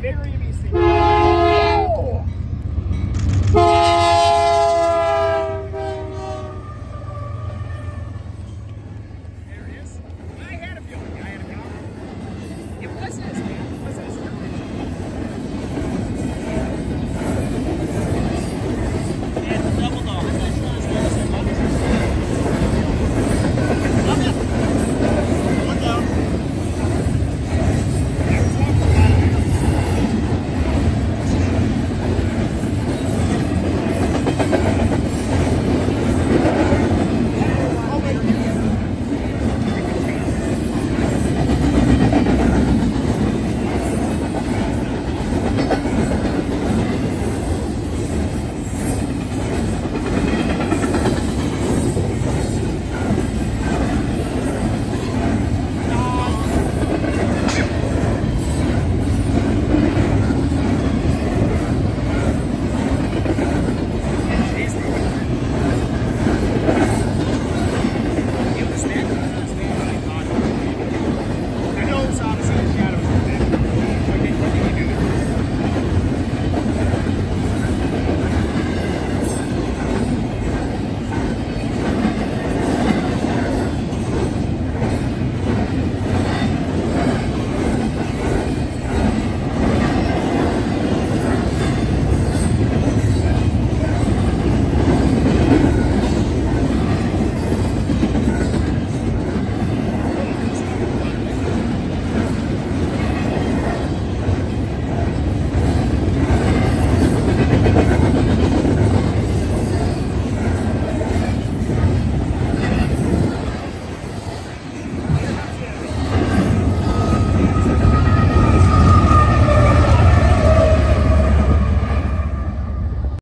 Very easy. Oh!